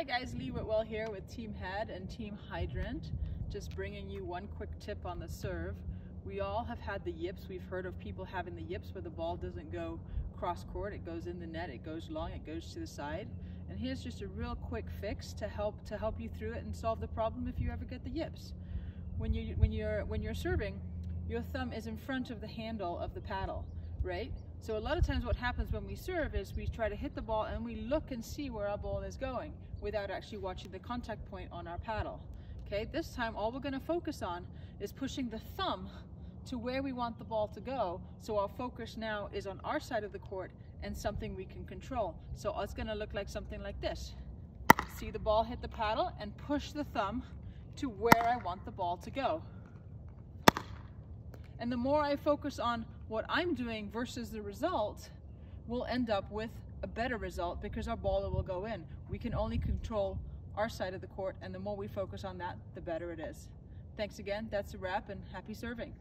Hi guys, Lee Whitwell here with Team Head and Team Hydrant. Just bringing you one quick tip on the serve. We all have had the yips. We've heard of people having the yips where the ball doesn't go cross court. It goes in the net, it goes long, it goes to the side. And here's just a real quick fix to help to help you through it and solve the problem if you ever get the yips. When you when you're when you're serving, your thumb is in front of the handle of the paddle, right? So a lot of times what happens when we serve is we try to hit the ball and we look and see where our ball is going without actually watching the contact point on our paddle. Okay, this time all we're gonna focus on is pushing the thumb to where we want the ball to go. So our focus now is on our side of the court and something we can control. So it's gonna look like something like this. See the ball hit the paddle and push the thumb to where I want the ball to go. And the more I focus on what I'm doing versus the result, we'll end up with a better result because our ball will go in. We can only control our side of the court and the more we focus on that, the better it is. Thanks again, that's a wrap and happy serving.